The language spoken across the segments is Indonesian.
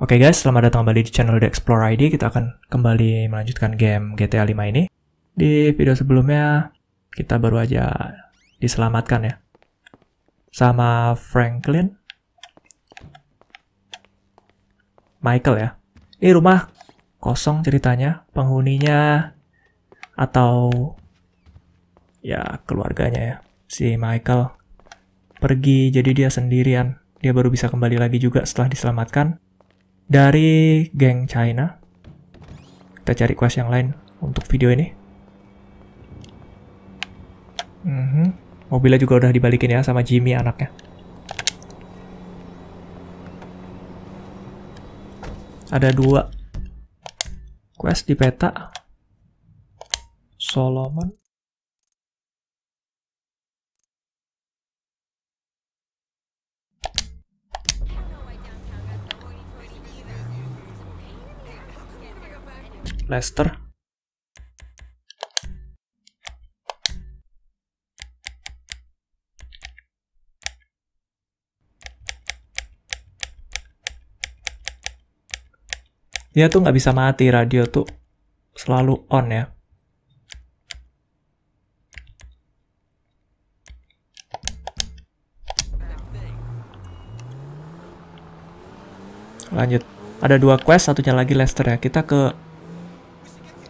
Oke guys, selamat datang kembali di channel The Explore ID. Kita akan kembali melanjutkan game GTA 5 ini. Di video sebelumnya, kita baru aja diselamatkan ya. Sama Franklin. Michael ya. Ini rumah kosong ceritanya. Penghuninya atau ya keluarganya ya. Si Michael pergi jadi dia sendirian. Dia baru bisa kembali lagi juga setelah diselamatkan dari geng China. Kita cari quest yang lain untuk video ini. Mhm. Mobilnya juga udah dibalikin ya sama Jimmy anaknya. Ada dua quest di peta. Solomon. Leicester. Dia tuh nggak bisa mati, radio tuh selalu on ya. Lanjut. Ada dua quest, satunya lagi Leicester ya. Kita ke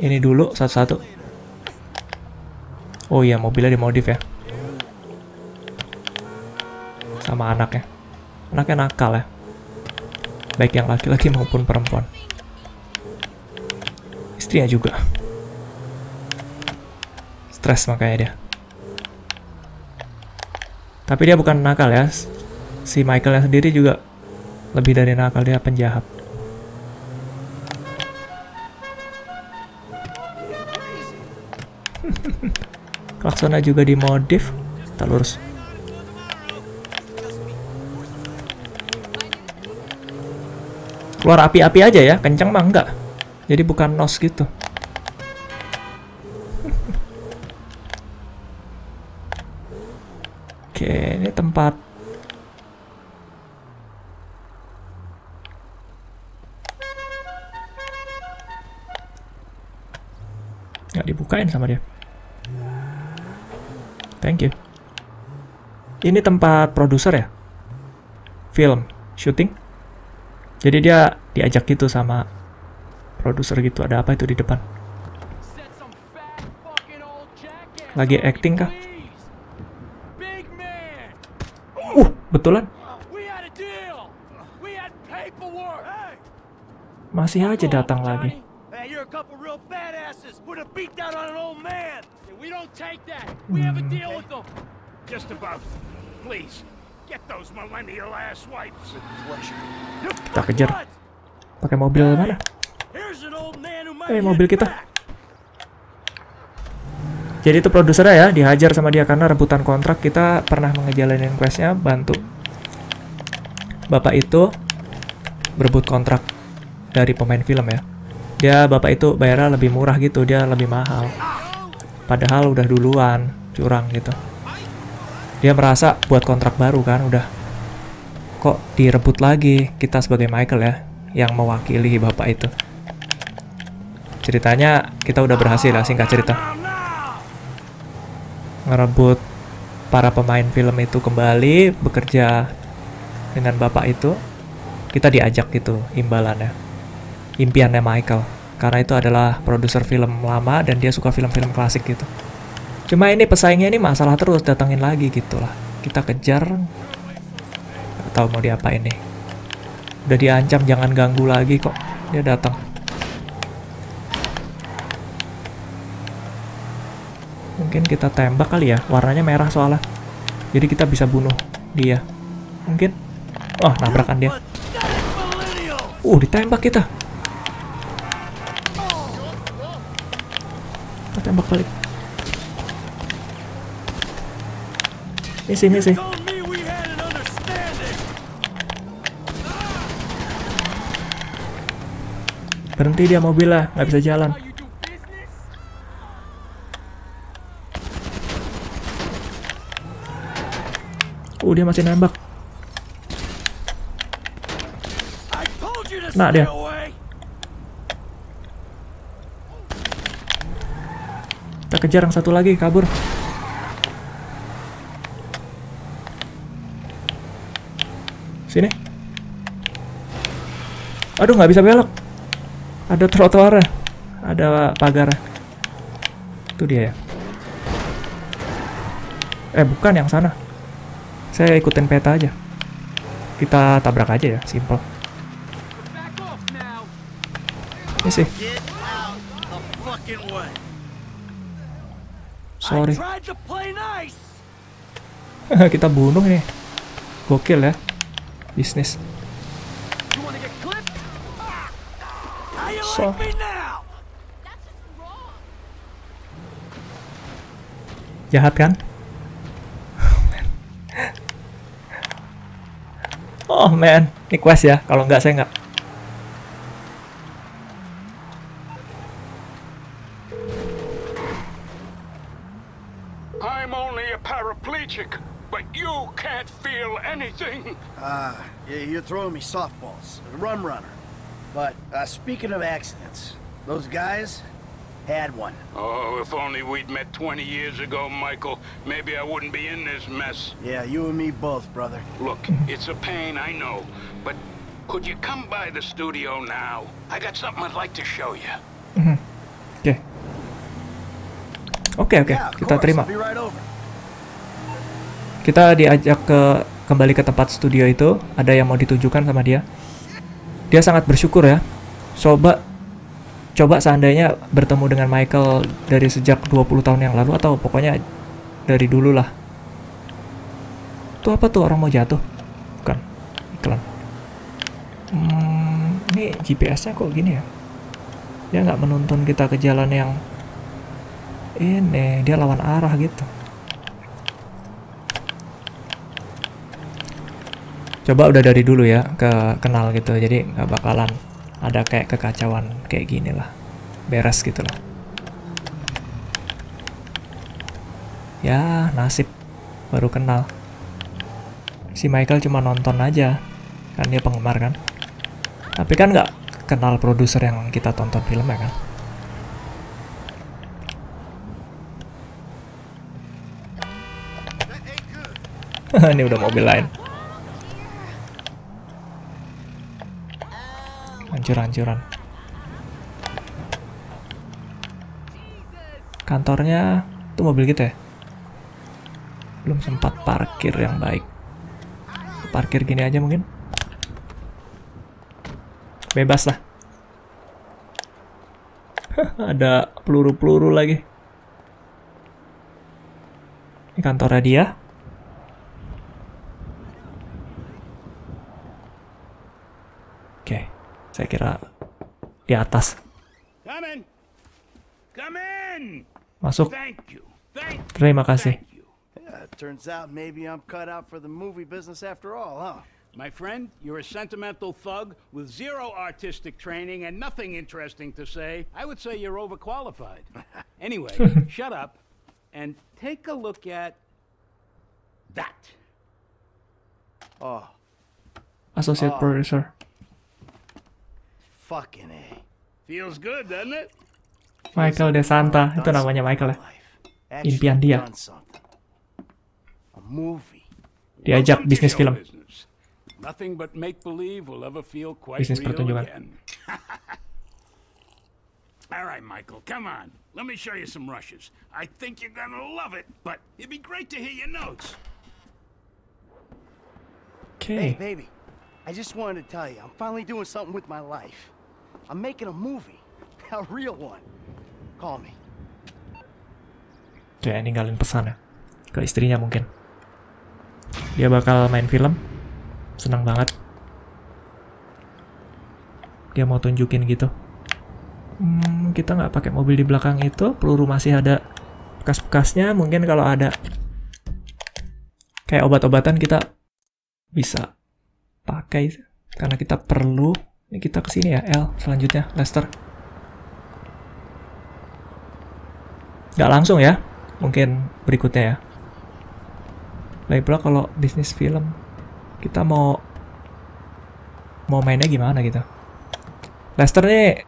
ini dulu satu-satu. Oh iya, mobilnya dimodif ya. Sama anaknya. Anaknya nakal ya. Baik yang laki-laki maupun perempuan. Istrinya juga. Stres makanya dia. Tapi dia bukan nakal ya. Si Michaelnya sendiri juga lebih dari nakal, dia penjahat. Klaksonnya juga dimodif. Kita lurus. Keluar api-api aja ya, kenceng mah enggak. Jadi bukan nos gitu. Oke, ini tempat nggak dibukain sama dia. Thank you. Ini tempat produser ya? Film, syuting. Jadi dia diajak gitu sama produser gitu. Ada apa itu di depan? Lagi acting kah? Uh, betulan. Masih aja datang lagi. Hey, Kita kejar. Pakai mobil mana? Eh, mobil kita. Jadi itu produsernya ya, dihajar sama dia karena rebutan kontrak. Kita pernah ngejalanin questnya, bantu. Bapak itu berebut kontrak dari pemain film ya. Dia bapak itu bayarnya lebih murah gitu, dia lebih mahal. Padahal udah duluan curang gitu. Dia merasa buat kontrak baru kan, udah. Kok direbut lagi kita sebagai Michael ya, yang mewakili bapak itu. Ceritanya kita udah berhasil lah singkat cerita. Ngerebut para pemain film itu kembali bekerja dengan bapak itu. Kita diajak gitu imbalannya. Impiannya Michael. Karena itu adalah produser film lama dan dia suka film-film klasik gitu cuma ini pesaingnya ini masalah terus datangin lagi gitu lah kita kejar tahu mau diapain nih udah diancam jangan ganggu lagi kok dia datang Mungkin kita tembak kali ya. Warnanya merah soalnya. Jadi kita bisa bunuh dia. Mungkin. Oh, nabrakan dia. Uh, ditembak kita. Kita tembak balik. Ini sih, ini sih. Told me we had an understanding. Berhenti dia mobilnya, nggak bisa jalan. Uh, dia masih nembak. Nah, dia. Kita kejar yang satu lagi, kabur. Sini. Aduh, nggak bisa belok. Ada trotoarnya. Ada pagarnya. Itu dia ya. Eh, bukan yang sana. Saya ikutin peta aja. Kita tabrak aja ya, simple. Ini sih, sorry. Kita bunuh nih. Gokil ya. Bisnis. So- like me now? That's just wrong. Jahat kan? oh man, ini quest ya. Kalau nggak saya nggak. Throwing me softballs. A rum runner. But uh, speaking of accidents, those guys had one. Oh, if only we'd met 20 years ago, Michael. Maybe I wouldn't be in this mess. Yeah, you and me both, brother. Look, it's a pain, I know, but could you come by the studio now? I got something I'd like to show you. Oke. Oke oke, yeah, of kita course. terima. I'll be right over. Kita diajak ke kembali ke tempat studio itu. Ada yang mau ditujukan sama dia. Dia sangat bersyukur ya. Coba coba seandainya bertemu dengan Michael dari sejak 20 tahun yang lalu atau pokoknya dari dulu lah. Itu apa tuh orang mau jatuh? Bukan. Iklan. Hmm, ini GPS-nya kok gini ya? Dia nggak menuntun kita ke jalan yang ini, dia lawan arah gitu. Coba udah dari dulu ya ke kenal gitu, jadi nggak bakalan ada kayak kekacauan kayak gini lah, beres gitu lah. Ya nasib baru kenal. Si Michael cuma nonton aja, kan dia penggemar kan. Tapi kan nggak kenal produser yang kita tonton filmnya kan. Ini udah mobil lain. Hancur-hancuran. Kantornya itu mobil kita ya? Belum sempat parkir yang baik. Parkir gini aja mungkin. Bebas lah. Ada peluru-peluru lagi. Ini kantornya dia. Oke, saya kira di atas. Come in. Come in. Masuk. Thank you. Thank Terima kasih. Thank you. Yeah, it turns out maybe I'm cut out for the movie business after all, huh? My friend, you're a sentimental thug with zero artistic training and nothing interesting to say. I would say you're overqualified. Anyway, shut up and take a look at that. Oh, Associate Oh. Producer. Fucking A. Feels good, doesn't it? Michael DeSanta. Itu namanya Michael eh. ya. Actually Impian dia. done something. Diajak Welcome bisnis film. business. Nothing but make believe will ever feel quite Bisnis real pertunjukan. again. All right, Michael, come on. Let me show you some rushes. I think you're gonna love it, but it'd be great to hear your notes. Oke. Hey, baby. I just wanted to tell you, I'm finally doing something with my life. I'm making a movie. A real one. Call me. Kayak ninggalin pesan ya. Ke istrinya mungkin. Dia bakal main film. Senang banget. Dia mau tunjukin gitu. Hmm, kita nggak pakai mobil di belakang itu. Peluru masih ada bekas-bekasnya. Mungkin kalau ada kayak obat-obatan kita bisa pakai karena kita perlu. Ini kita ke sini ya, L. Selanjutnya, Lester. Nggak langsung ya, mungkin berikutnya ya. Lagi pula kalau bisnis film, kita mau mau mainnya gimana gitu? Lester nih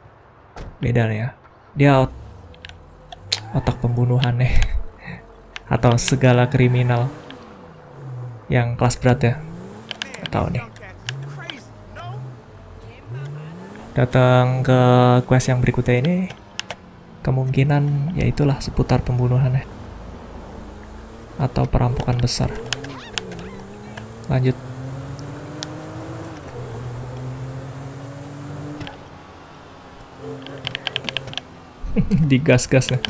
beda ya. Dia ot- otak pembunuhan nih. Atau segala kriminal yang kelas berat ya. Gak tahu nih. Datang ke quest yang berikutnya ini kemungkinan ya itulah seputar pembunuhan. Atau perampokan besar. Lanjut. Digas-gas nih.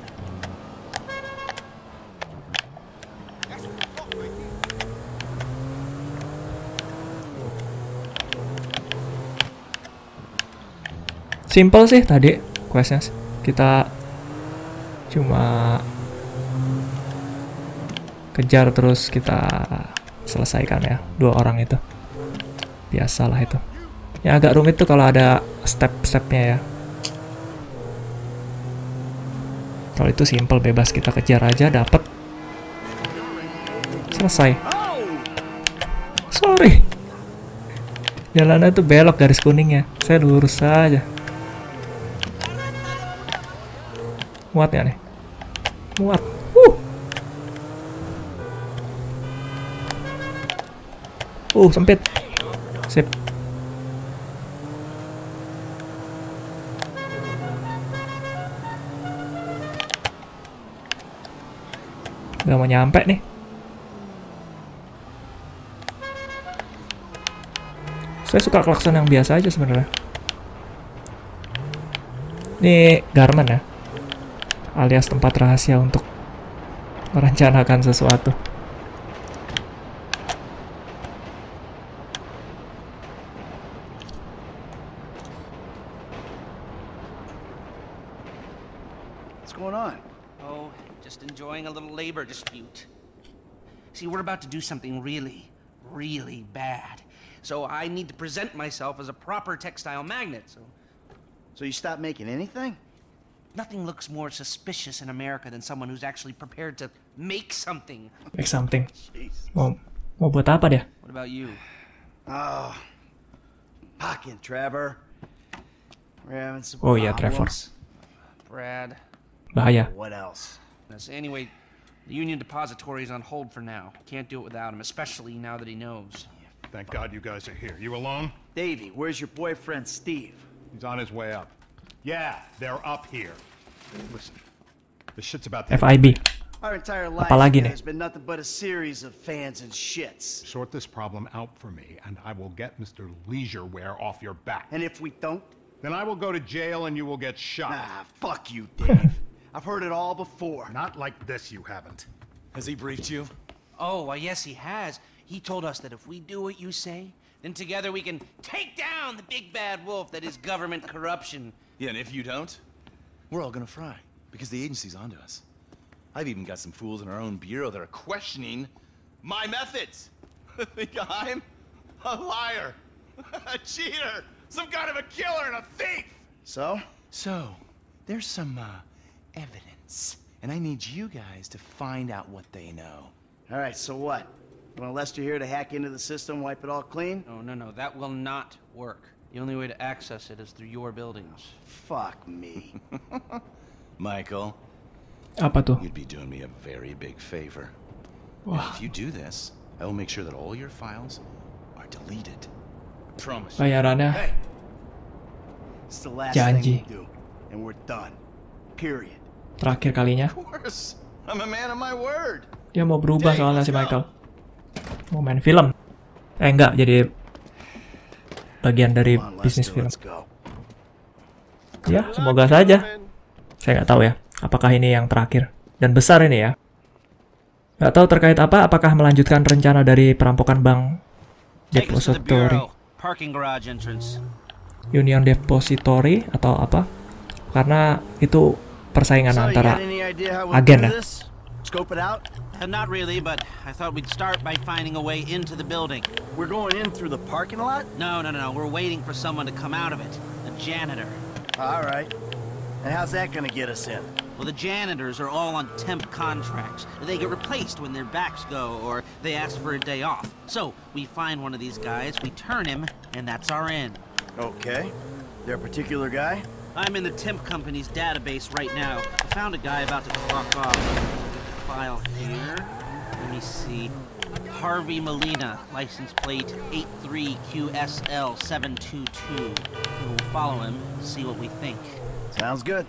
Simple sih tadi questnya. Kita cuma kejar terus kita selesaikan ya dua orang itu. Biasalah itu. Yang agak rumit tuh kalau ada step-stepnya ya. Kalau itu simple bebas kita kejar aja dapat. Selesai. Sorry. Jalannya tuh belok garis kuningnya. Saya lurus saja. Muat ya nih? Muat. Uh. Uh, sempit. Sip. Udah mau nyampe nih. Saya suka klakson yang biasa aja sebenarnya. Ini garment ya. Alias tempat rahasia untuk merencanakan sesuatu. What's going on? Oh, just enjoying a little labor dispute. See, we're about to do something really, really bad. So I need to present myself as a proper textile magnet. So So you stop making anything? Nothing looks more suspicious in America than someone who's actually prepared to make something. Make something. Jeez. Mau mau buat apa dia? What about you? Ah, oh. Pocket, Trevor. We're having some Oh, yeah, Trevor. problems. Brad. Bahaya. What else? Anyway, the Union Depository is on hold for now. Can't do it without him, especially now that he knows. Thank God you guys are here. You alone? Davey, where's your boyfriend, Steve? He's on his way up. Yeah, they're up here. Listen, this shit's about to FIB. Our entire life Apalagi nih? has been nothing but a series of fans and shits. sort this problem out for me, and I will get Mr. Leisureware off your back. And if we don't, Then I will go to jail and you will get shot. ah, fuck you, Dave. I've heard it all before. Not like this, you haven't. Has he briefed you? Oh, well, yes, he has. He told us that if we do what you say, then together we can take down the big bad wolf that is government corruption. Yeah, and if you don't, we're all gonna fry because the agency's onto us. I've even got some fools in our own bureau that are questioning my methods. Think I'm a liar, a cheater, some kind of a killer and a thief. So? So, there's some uh, evidence, and I need you guys to find out what they know. All right, so what? You want Lester here to hack into the system, wipe it all clean? No, no, no, that will not work. The only way to access it is through your buildings. Fuck me. Michael, Apa tuh? you'd be doing me a very big favor. And if you do this, I will make sure that all your files are deleted. Promise. Bayarannya hey! It's the last Janji. thing we do. And we're done. Period. terakhir kalinya. Of course, I'm a man of my word. Dia mau berubah soalnya si Michael. Mau main film. Eh enggak, jadi bagian dari bisnis film. Ya, semoga saja. Saya nggak tahu ya, apakah ini yang terakhir. Dan besar ini ya. Nggak tahu terkait apa, apakah melanjutkan rencana dari perampokan bank depository. Union Depository atau apa? Karena itu persaingan So, antara agen ya. Scope it out? Uh, not really, but I thought we'd start by finding a way into the building. We're going in through the parking lot? No, no, no, no. We're waiting for someone to come out of it. A janitor. All right. And how's that gonna get us in? Well, the janitors are all on temp contracts. They get replaced when their backs go or they ask for a day off. So we find one of these guys, we turn him, and that's our end. Okay. Their particular guy? I'm in the temp company's database right now. I found a guy about to clock off. File here. Let me see. Harvey Molina, license plate 83QSL722. We'll follow him, see what we think. Sounds good.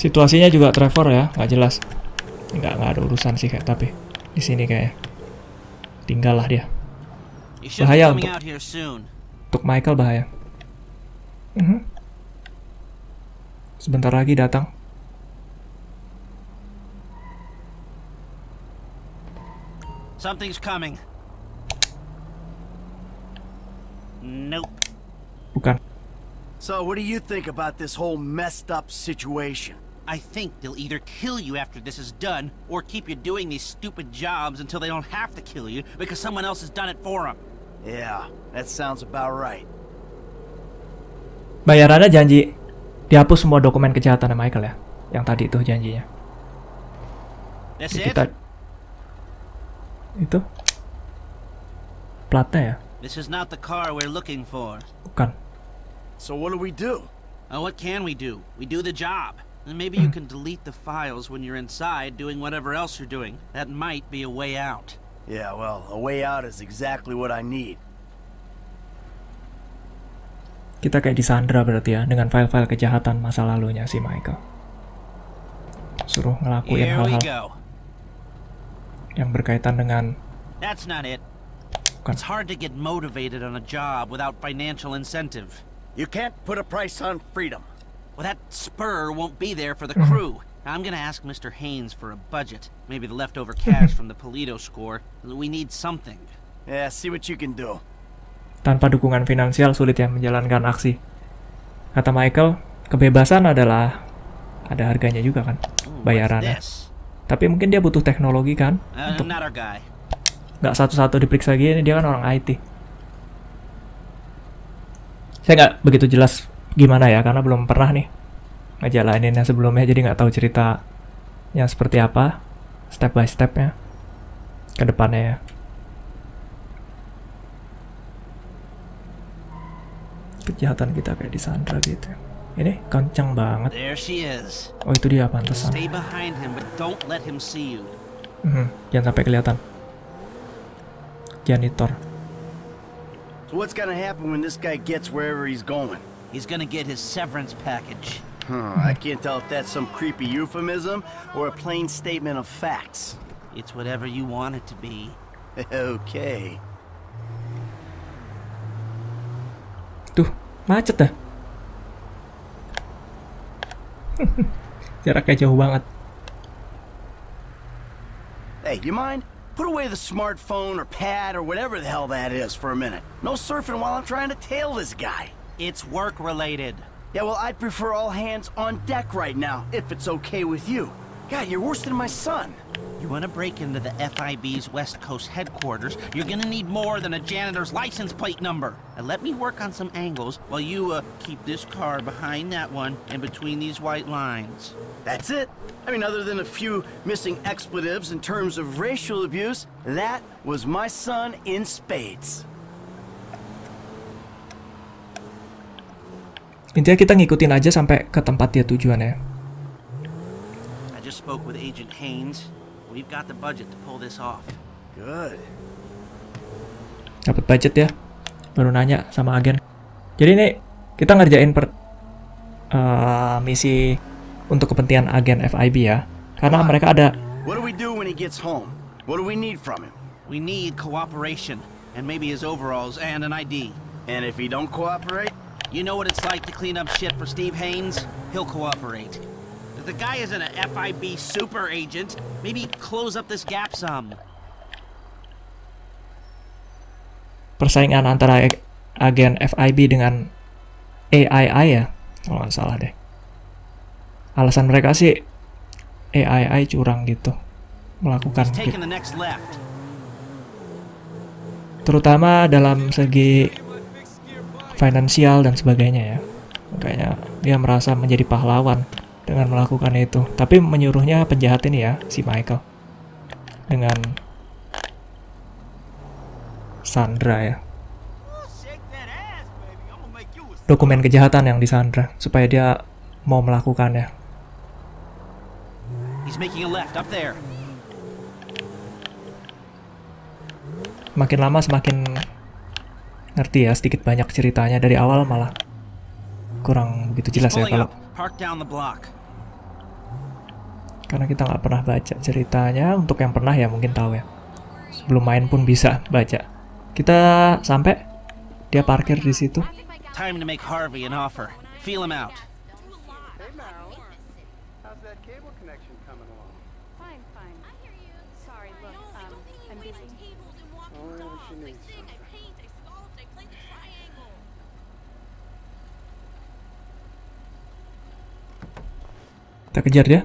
Situasinya juga Trevor ya, nggak jelas. Nggak nggak ada urusan sih kayak tapi di sini kayak tinggal lah dia. You should be Bahaya coming untuk- out here soon. Untuk Michael bahaya. Mhm. Sebentar lagi datang. Something's coming. Nope. Bukan. So, what do you think about this whole messed up situation? I think they'll either kill you after this is done, or keep you doing these stupid jobs until they don't have to kill you because someone else has done it for them. Yeah, that sounds about right. Bayarannya janji dihapus semua dokumen kejahatan Michael ya. Yang tadi itu janjinya. That's it? kita itu platnya ya? This is not the car we're looking for. Bukan. So, what do we do? Uh, what can we do? We do the job. And maybe you can delete the files when you're inside doing whatever else you're doing. That might be a way out. Yeah, well, a way out is exactly what I need. Kita kayak disandra berarti ya dengan file-file kejahatan masa lalunya si Michael. Suruh ngelakuin Here we hal-hal go. yang berkaitan dengan That's not it. Bukan. It's hard to get motivated on a job without financial incentive. You can't put a price on freedom. Well, that spur won't be there for the Mm-hmm. crew. Now, I'm gonna ask Mr. Haynes for a budget. Maybe the leftover cash from the Polito score. We need something. Yeah, see what you can do. tanpa dukungan finansial sulit ya menjalankan aksi. Kata Michael, kebebasan adalah ada harganya juga kan, bayarannya. Tapi mungkin dia butuh teknologi kan, Uh, untuk not our guy. nggak satu-satu diperiksa gini, dia kan orang IT. Saya nggak begitu jelas gimana ya, karena belum pernah nih ngejalaninnya sebelumnya, jadi nggak tahu ceritanya seperti apa, step by stepnya, ke depannya ya. Kejahatan kita kayak disandra gitu. Ini kencang banget. Oh itu dia pantesan. Mhm, Jangan sampai kelihatan. Janitor. So, what's gonna happen when this guy gets wherever he's going? He's gonna get his severance package. Huh, I can't tell if that's some creepy euphemism or a plain statement of facts. It's whatever you want it to be. okay. Tuh, macet dah. Jaraknya jauh banget. Hey, you mind? Put away the smartphone or pad or whatever the hell that is for a minute. No surfing while I'm trying to tail this guy. It's work related. Yeah, well, I'd prefer all hands on deck right now, if it's okay with you. God, you're worse than my son. You want to break into the FIB's West Coast headquarters, you're gonna need more than a janitor's license plate number. And let me work on some angles while you uh, keep this car behind that one and between these white lines. That's it. I mean, other than a few missing expletives in terms of racial abuse, that was my son in spades. Intinya kita ngikutin aja sampai ke tempat dia tujuannya. I just spoke with Agent Haynes. We've got the budget to pull this off. Good. Dapat budget ya. Baru nanya sama agen. Jadi ini kita ngerjain per eh, misi untuk kepentingan agen FIB ya. Karena mereka ada What do we do when he gets home? What do we need from him? We need cooperation, and maybe his overalls and an ID. And if he don't cooperate? You know what it's like to clean up shit for Steve Haynes? He'll cooperate. If the guy isn't an FIB super agent, maybe close up this gap some. persaingan antara ag- agen FIB dengan AII ya. Kalau nggak salah deh. Alasan mereka sih AII curang gitu melakukan left. terutama dalam segi finansial dan sebagainya ya. Makanya dia merasa menjadi pahlawan dengan melakukan itu. Tapi menyuruhnya penjahat ini ya, si Michael. Dengan Sandra ya. Dokumen kejahatan yang disandra supaya dia mau melakukannya. Makin lama semakin ngerti ya sedikit banyak ceritanya dari awal malah kurang begitu jelas ya kalau karena kita nggak pernah baca ceritanya untuk yang pernah ya mungkin tahu ya. Sebelum main pun bisa baca. Kita sampai dia parkir di situ. Time to make Harvey an offer. Feel him out. Kita kejar dia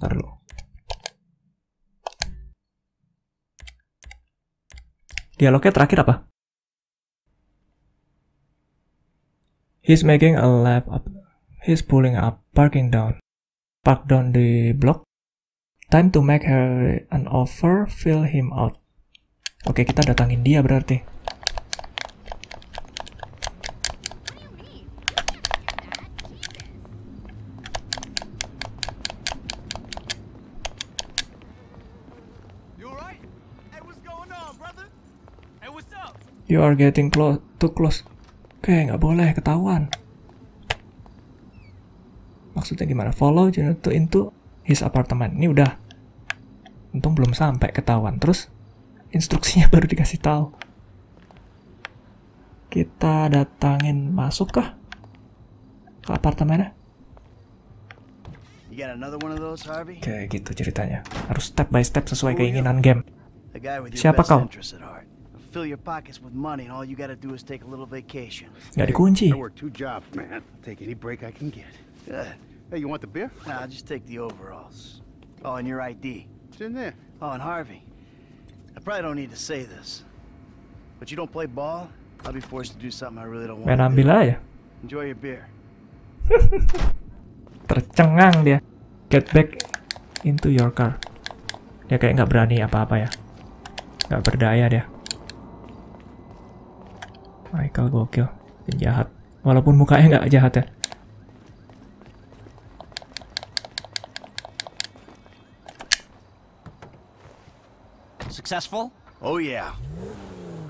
Ntar dulu. Dialognya terakhir apa? He's making a lap up. He's pulling up, parking down. Park down the block. Time to make her an offer, fill him out. Oke, kita datangin dia berarti. You alright? Hey, what's going on, brother? Hey, what's up? You are getting close, too close. Oke, nggak boleh ketahuan. Maksudnya gimana? Follow Juno to into his apartment. Ini udah. Untung belum sampai ketahuan. Terus instruksinya baru dikasih tahu. Kita datangin masuk kah? Ke apartemennya? Kayak gitu ceritanya. Harus step by step sesuai keinginan game. Siapa kau? Fill your pockets with money and all you gotta do is take a little vacation. Nggak dikunci. I work two jobs, man. Take any break I can get. Good. Hey, you want the beer? Nah, just take the overalls. Oh, and your ID. It's in there. Oh, and Harvey. I probably don't need to say this, but you don't play ball, I'll be forced to do something I really don't want Main ambil aja. Enjoy your beer. Tercengang dia. Get back into your car. Dia kayak nggak berani apa-apa ya. Nggak berdaya dia. Michael gokil. Penjahat. Walaupun mukanya nggak jahat ya. Successful? Oh, yeah.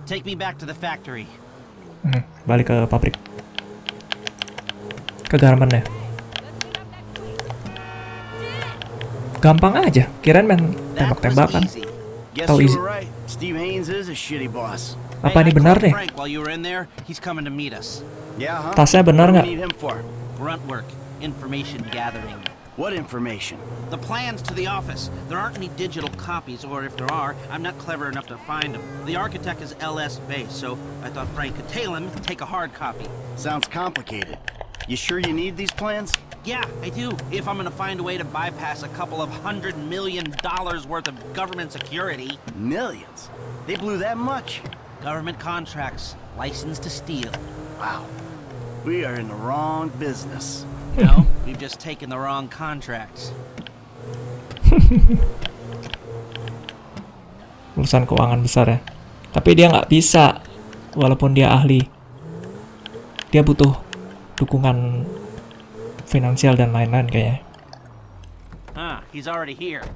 Take me back to the factory. Hmm, balik ke pabrik. Ke garment ya. Gampang aja. Kirain main tembak-tembakan. easy. Guess Tau you easy. Steve Haynes is a shitty boss. Apa ini benar called nih? While you were in there. He's coming to meet us. Tasnya benar nggak? we need him for? Grunt work, information gathering. What information? The plans to the office. There aren't any digital copies, or if there are, I'm not clever enough to find them. The architect is LS based, so I thought Frank could tail him and take a hard copy. Sounds complicated. You sure you need these plans? Yeah, I do. If I'm gonna find a way to bypass a couple of hundred million dollars worth of government security. Millions. They blew that much. Government contracts, license to steal. Wow. We are in the wrong business. No, we've just taken the wrong contracts. urusan keuangan besar ya. Tapi dia nggak bisa, walaupun dia ahli. Dia butuh dukungan finansial dan lain-lain kayaknya. Ah, he's already here.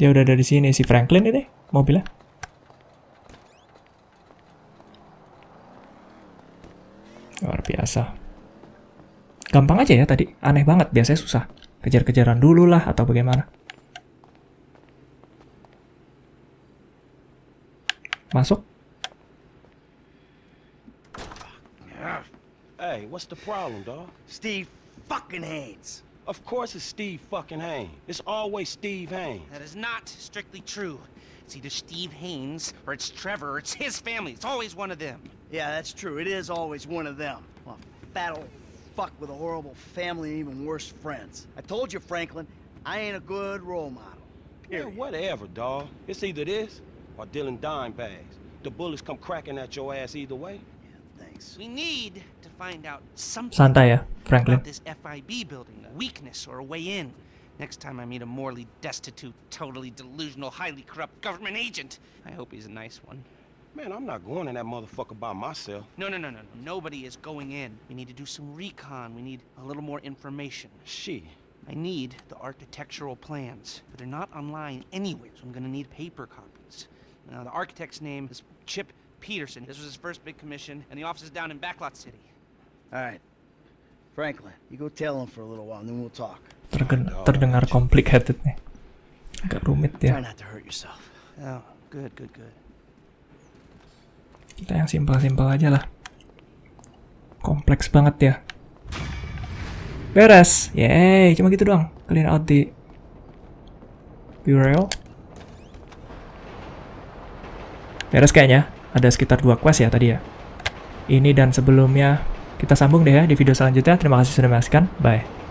Dia udah ada di sini si Franklin ini mobilnya. Biasa. Gampang aja ya tadi, aneh banget. Biasanya susah. Kejar-kejaran dulu lah atau bagaimana. Masuk. Hey, what's the problem, dog? Steve fucking Haynes. Of course it's Steve fucking Haines. It's always Steve Haines. That is not strictly true. It's either Steve Haynes or it's Trevor or it's his family. It's always one of them. Yeah, that's true. It is always one of them. Well, fat old fuck with a horrible family and even worse friends. I told you, Franklin, I ain't a good role model. Yeah, whatever, dog. It's either this or dealing dime bags. The bullets come cracking at your ass either way. Thanks. We need to find out something Santai ya, Franklin. about this FIB building, a weakness or a way in. Next time I meet a morally destitute, totally delusional, highly corrupt government agent, I hope he's a nice one. Man, I'm not going in that motherfucker by myself. No, no, no, no, no. Nobody is going in. We need to do some recon. We need a little more information. She. I need the architectural plans, but they're not online anywhere, so I'm gonna need paper copies. Now, the architect's name is Chip Peterson. This was his first big commission, and the office is down in Backlot City. All right. Franklin, you go tell him for a little while, and then we'll talk. Tergen- terdengar complicated nih. Agak rumit ya. Oh. Kita yang simpel-simpel aja lah. Kompleks banget ya. Beres. Yeay, cuma gitu doang. Clean out di Bureau. Beres kayaknya. Ada sekitar dua quest ya tadi ya. Ini dan sebelumnya kita sambung deh ya di video selanjutnya. Terima kasih sudah menyaksikan. Bye.